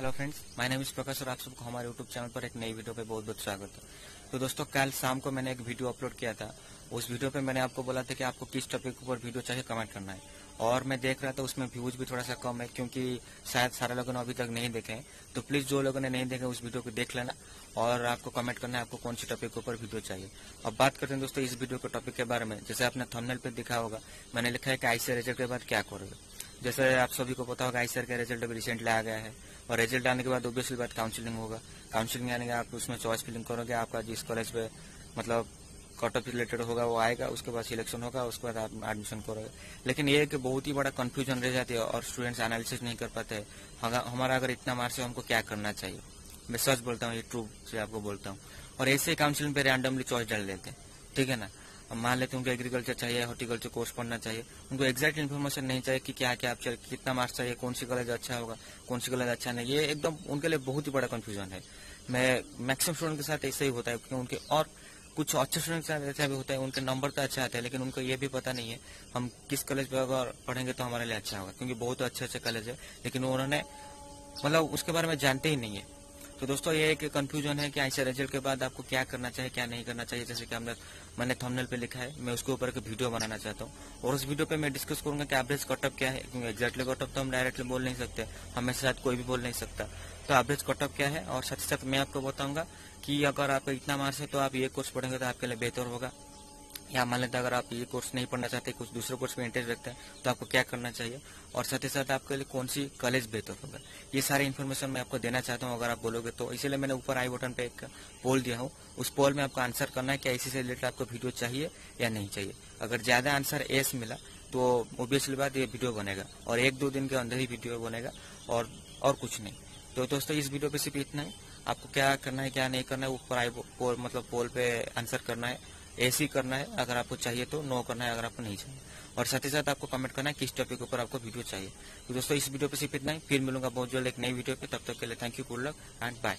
Hello friends my name is Prakash और आप सबको हमारे यूट्यूब चैनल पर एक नई वीडियो पे बहुत बहुत स्वागत है। तो दोस्तों, कल शाम को मैंने एक वीडियो अपलोड किया था। उस वीडियो पे मैंने आपको बोला था कि आपको किस टॉपिक के ऊपर वीडियो चाहिए कमेंट करना है। और मैं देख रहा था, उसमें व्यूज़ भी थोड़ा सा कम है, क्योंकि शायद सारे लोगों ने अभी तक नहीं देखे हैं। तो प्लीज़ जो लोगों ने नहीं देखे, उस वीडियो को देख लेना और आपको कमेंट करना है, आपको कौन सी टॉपिक के ऊपर वीडियो चाहिए। अब बात करते हैं दोस्तों, इस वीडियो के टॉपिक के बारे में। जैसे आपने थंबनेल पे दिखा होगा, मैंने लिखा है कि आईसीआई रिज़ल्ट के बाद क्या करोगे? जैसे आप सभी को पता होगा आईसीआर का रिज़ल्ट अभी रिसेंटली आ गया है। और रिज़ल्ट आने के बाद ऑब्वियसली बात काउंसिलिंग होगा। काउंसिलिंग आने के आप उसमें चॉइस फिलिंग करोगे, आपका जिस कॉलेज पे मतलब कट ऑफ़ रिलेटेड होगा, वो आएगा, उसके बाद सिलेक्शन होगा, उसके बाद आप एडमिशन करोगे। लेकिन ये कि बहुत ही बड़ा कंफ्यूजन रह जाती है और स्टूडेंट्स एनालिसिस नहीं कर पाते। हमारा अगर इतना मार्क्स है, हमको क्या करना चाहिए? मैं सच बोलता हूँ, ये ट्रू से आपको बोलता हूँ। और ऐसे काउंसिलिंग पे रैंडमली चॉइस डाल देते हैं। ठीक है ना? मान लेते हैं उनको एग्रीकल्चर चाहिए हॉर्टिकल्चर कोर्स पढ़ना चाहिए। उनको एग्जैक्ट इन्फॉर्मेशन नहीं चाहिए कि क्या क्या आप कितना मार्क्स चाहिए, कौन सी कॉलेज अच्छा होगा, कौन सी कॉलेज अच्छा नहीं। ये एकदम उनके लिए बहुत ही बड़ा कन्फ्यूज़न है। मैं मैक्सिमम स्टूडेंट के साथ ऐसा ही होता है क्योंकि उनके और कुछ अच्छे स्टूडेंट के साथ भी होता है, उनके नंबर तो अच्छा आते हैं, लेकिन उनको ये भी पता नहीं है, हम किस कॉलेज पे अगर पढ़ेंगे तो हमारे लिए अच्छा होगा, क्योंकि बहुत अच्छे अच्छे कॉलेज है। लेकिन उन्होंने मतलब उसके बारे में जानते ही नहीं है। तो दोस्तों, ये एक कंफ्यूजन है कि ऐसे रिज़ल्ट के बाद आपको क्या करना चाहिए, क्या नहीं करना चाहिए, जैसे कि हमने, मैंने थंबनेल पे लिखा है। मैं उसके ऊपर एक वीडियो बनाना चाहता हूँ। और उस वीडियो पे मैं डिस्कस करूँगा कि एवरेज कटअप क्या है, क्योंकि एक्जैक्टली कटअप तो हम डायरेक्टली बोल नहीं सकते हमें साथ कोई भी बोल नहीं सकता। तो एवरेज कटअप क्या है? और साथ ही साथ मैं आपको बताऊँगा कि अगर आप इतना मार्स है तो आप ये कोर्स पढ़ेंगे तो आपके लिए बेहतर होगा। या मान लेते अगर आप ये कोर्स नहीं पढ़ना चाहते, कुछ दूसरे कोर्स में इंटरेस्ट रखते हैं तो आपको क्या करना चाहिए? और साथ ही साथ आपके लिए कौन सी कॉलेज बेहतर होगा? ये सारी इन्फॉर्मेशन मैं आपको देना चाहता हूँ, अगर आप बोलोगे तो। इसीलिए मैंने ऊपर आई बटन पे एक पोल दिया हूँ। उस पोल में आपको आंसर करना है कि इसी से रिलेटेड आपको वीडियो चाहिए या नहीं चाहिए। अगर ज़्यादा आंसर एस मिला तो ओबियसली बात ये वीडियो बनेगा। और एक दो दिन के अंदर ही वीडियो बनेगा, और और कुछ नहीं। तो दोस्तों, इस वीडियो पे सिर्फ़ इतना ही। आपको क्या करना है, क्या नहीं करना है, ऊपर आई मतलब पोल पे आंसर करना है। ऐसी करना है, अगर आपको चाहिए तो नो करना है, अगर आपको नहीं चाहिए। और साथ ही साथ आपको कमेंट करना है किस टॉपिक के ऊपर आपको वीडियो चाहिए। तो दोस्तों, इस वीडियो पे सिर्फ़ इतना ही। फिर मिलूँगा बहुत जल्द एक नई वीडियो पे। तब तक के लिए thank you good luck and bye